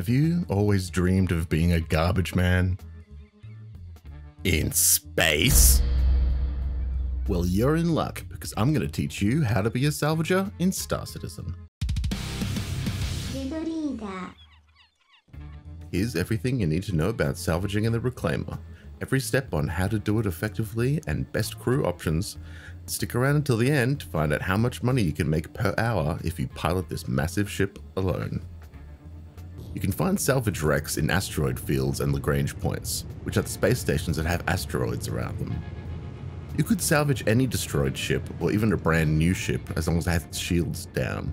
Have you always dreamed of being a garbage man? In space? Well, you're in luck because I'm going to teach you how to be a salvager in Star Citizen. Here's everything you need to know about salvaging in the Reclaimer. Every step on how to do it effectively and best crew options. Stick around until the end to find out how much money you can make per hour if you pilot this massive ship alone. You can find salvage wrecks in asteroid fields and Lagrange points, which are the space stations that have asteroids around them. You could salvage any destroyed ship, or even a brand new ship, as long as it has its shields down.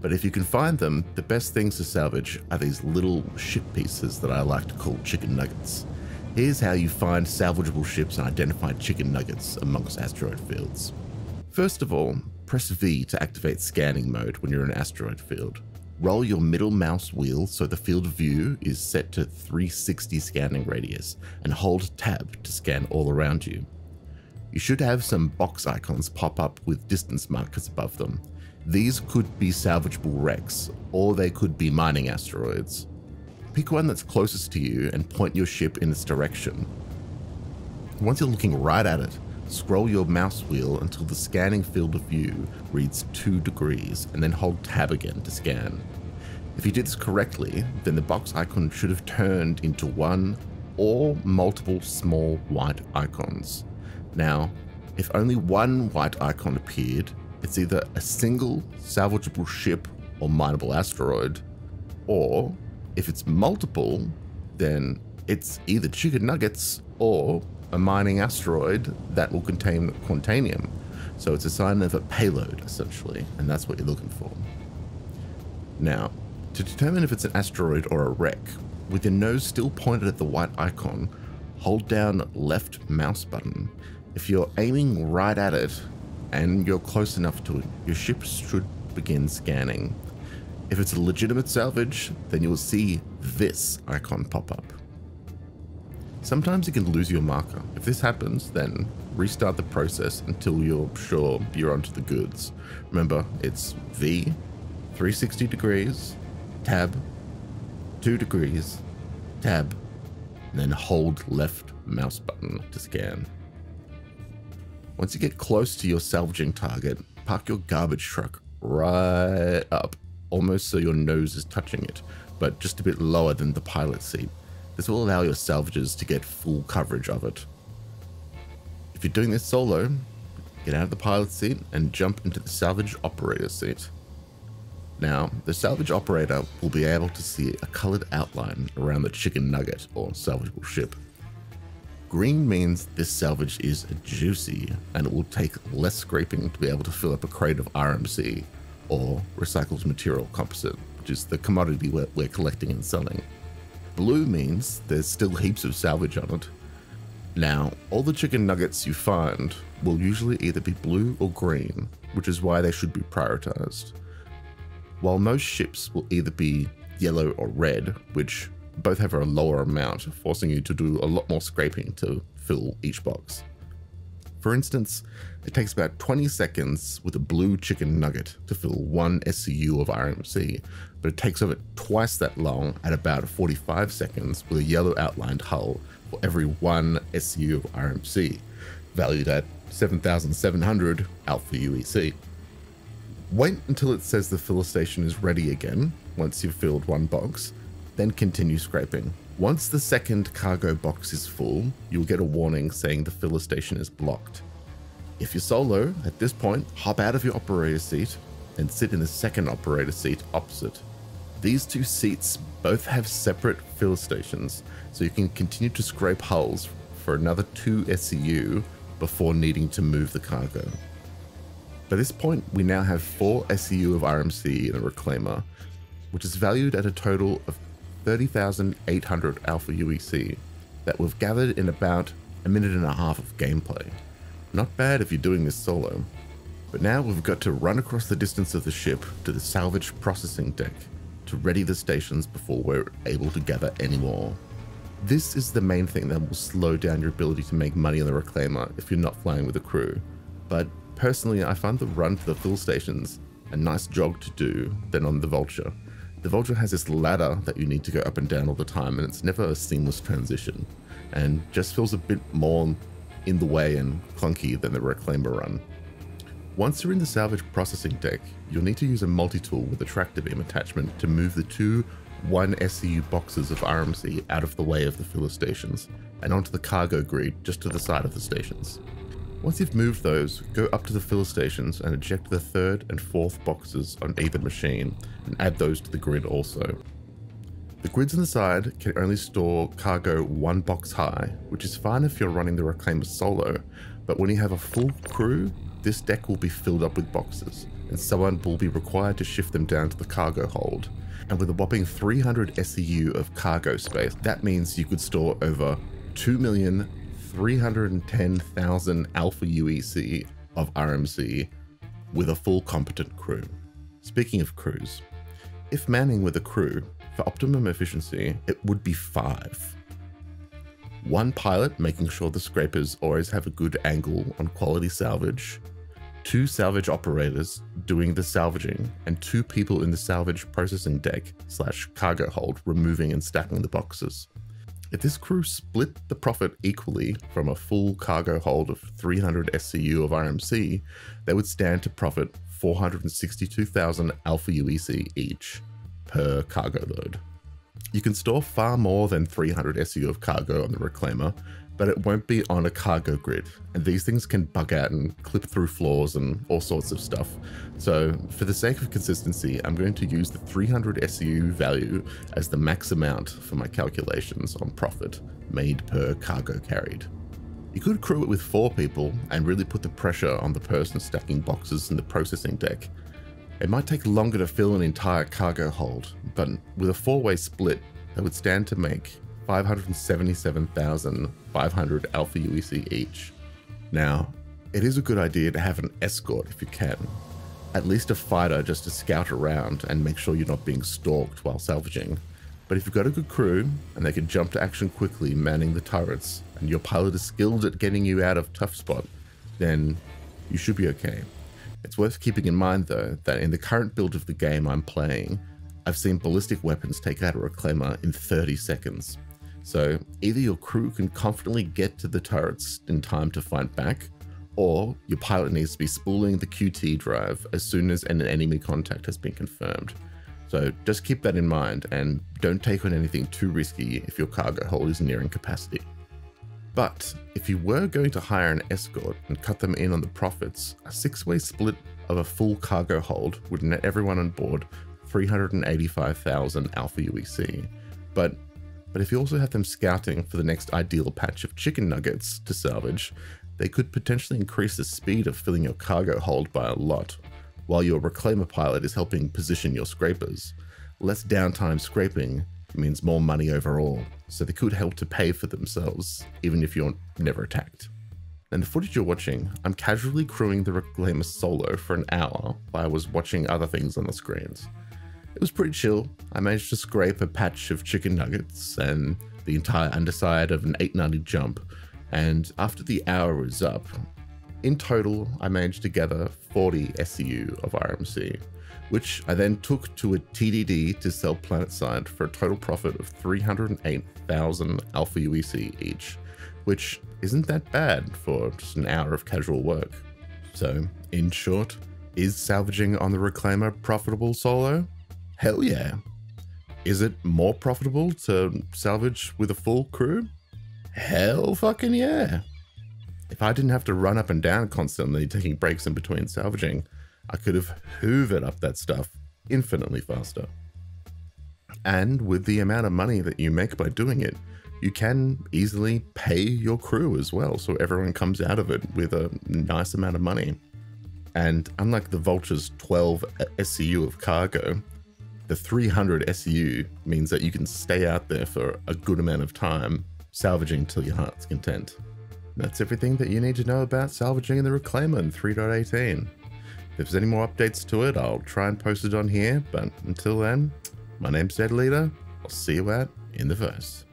But if you can find them, the best things to salvage are these little ship pieces that I like to call chicken nuggets. Here's how you find salvageable ships and identify chicken nuggets amongst asteroid fields. First of all, press V to activate scanning mode when you're in an asteroid field. Roll your middle mouse wheel so the field of view is set to 360 scanning radius and hold tab to scan all around you. You should have some box icons pop up with distance markers above them. These could be salvageable wrecks, or they could be mining asteroids. Pick one that's closest to you and point your ship in its direction. Once you're looking right at it, scroll your mouse wheel until the scanning field of view reads 2 degrees and then hold tab again to scan. If you did this correctly, then the box icon should have turned into one or multiple small white icons. Now, if only one white icon appeared, it's either a single salvageable ship or mineable asteroid, or if it's multiple, then it's either chicken nuggets or a mining asteroid that will contain quantanium. So it's a sign of a payload, essentially, and that's what you're looking for. Now, to determine if it's an asteroid or a wreck, with your nose still pointed at the white icon, hold down left mouse button. If you're aiming right at it and you're close enough to it, your ship should begin scanning. If it's a legitimate salvage, then you'll see this icon pop up. Sometimes you can lose your marker. If this happens, then restart the process until you're sure you're onto the goods. Remember, it's V, 360 degrees, tab, 2 degrees, tab, and then hold left mouse button to scan. Once you get close to your salvaging target, park your garbage truck right up, almost so your nose is touching it, but just a bit lower than the pilot seat. This will allow your salvagers to get full coverage of it. If you're doing this solo, get out of the pilot seat and jump into the salvage operator seat. Now, the salvage operator will be able to see a colored outline around the chicken nugget or salvageable ship. Green means this salvage is juicy and it will take less scraping to be able to fill up a crate of RMC or recycled material composite, which is the commodity we're, we're collecting and selling. Blue means there's still heaps of salvage on it. Now, all the chicken nuggets you find will usually either be blue or green, which is why they should be prioritized. While most ships will either be yellow or red, which both have a lower amount, forcing you to do a lot more scraping to fill each box. For instance, it takes about 20 seconds with a blue chicken nugget to fill one SCU of RMC, but it takes over twice that long at about 45 seconds with a yellow outlined hull for every one SCU of RMC, valued at 7,700 Alpha UEC. Wait until it says the filler station is ready again once you've filled one box, then continue scraping. Once the second cargo box is full, you'll get a warning saying the filler station is blocked. If you're solo, at this point, hop out of your operator seat and sit in the second operator seat opposite. These two seats both have separate filler stations, so you can continue to scrape hulls for another 2 SCU before needing to move the cargo. By this point, we now have 4 SCU of RMC in a reclaimer, which is valued at a total of 30,800 Alpha UEC that we've gathered in about a minute and a half of gameplay. Not bad if you're doing this solo. But now we've got to run across the distance of the ship to the salvage processing deck to ready the stations before we're able to gather any more. This is the main thing that will slow down your ability to make money on the Reclaimer if you're not flying with a crew. But personally, I find the run to the fill stations a nice jog to do than on the Vulture, The Vulture has this ladder that you need to go up and down all the time, and it's never a seamless transition, and just feels a bit more in the way and clunky than the Reclaimer run. Once you're in the salvage processing deck, you'll need to use a multi-tool with a tractor beam attachment to move the two 1 SCU boxes of RMC out of the way of the filler stations and onto the cargo grid just to the side of the stations. Once you've moved those, go up to the fill stations and eject the third and fourth boxes on either machine and add those to the grid also. The grids on the side can only store cargo one box high, which is fine if you're running the Reclaimer solo, but when you have a full crew, this deck will be filled up with boxes, and someone will be required to shift them down to the cargo hold. And with a whopping 300 SCU of cargo space, that means you could store over 2,310,000 Alpha UEC of RMC with a full competent crew. Speaking of crews, if manning with a crew, for optimum efficiency, it would be five. One pilot making sure the scrapers always have a good angle on quality salvage, two salvage operators doing the salvaging, and two people in the salvage processing deck slash cargo hold removing and stacking the boxes. If this crew split the profit equally from a full cargo hold of 300 SCU of RMC, they would stand to profit 462,000 Alpha UEC each per cargo load. You can store far more than 300 SCU of cargo on the Reclaimer, but it won't be on a cargo grid, and these things can bug out and clip through floors and all sorts of stuff. So for the sake of consistency, I'm going to use the 300 SCU value as the max amount for my calculations on profit made per cargo carried. You could crew it with four people and really put the pressure on the person stacking boxes in the processing deck. It might take longer to fill an entire cargo hold, but with a four-way split, they would stand to make 577,500 Alpha UEC each. Now, it is a good idea to have an escort if you can. At least a fighter just to scout around and make sure you're not being stalked while salvaging. But if you've got a good crew and they can jump to action quickly manning the turrets and your pilot is skilled at getting you out of tough spot, then you should be okay. It's worth keeping in mind though that in the current build of the game I'm playing, I've seen ballistic weapons take out a reclaimer in 30 seconds. So either your crew can confidently get to the turrets in time to fight back, or your pilot needs to be spooling the QT drive as soon as an enemy contact has been confirmed. So just keep that in mind and don't take on anything too risky if your cargo hold is nearing capacity. But if you were going to hire an escort and cut them in on the profits, a six-way split of a full cargo hold would net everyone on board 385,000 Alpha UEC. But but if you also have them scouting for the next ideal patch of chicken nuggets to salvage, they could potentially increase the speed of filling your cargo hold by a lot, while your reclaimer pilot is helping position your scrapers. Less downtime scraping means more money overall, so they could help to pay for themselves, even if you're never attacked. In the footage you're watching, I'm casually crewing the Reclaimer solo for an hour while I was watching other things on the screens. It was pretty chill. I managed to scrape a patch of chicken nuggets and the entire underside of an 890 jump, and after the hour was up, in total I managed to gather 40 SCU of RMC, which I then took to a TDD to sell planetside for a total profit of 308,000 Alpha UEC each, which isn't that bad for just an hour of casual work. So, in short, is salvaging on the Reclaimer profitable solo? Hell yeah. Is it more profitable to salvage with a full crew? Hell fucking yeah. If I didn't have to run up and down constantly taking breaks in between salvaging, I could have hoovered up that stuff infinitely faster. And with the amount of money that you make by doing it, you can easily pay your crew as well, so everyone comes out of it with a nice amount of money. And unlike the Vulture's 12 SCU of cargo, the 300 SU means that you can stay out there for a good amount of time, salvaging till your heart's content. That's everything that you need to know about salvaging in the Reclaimer in 3.18. If there's any more updates to it, I'll try and post it on here, but until then, my name's DedLeader. I'll see you out in the verse.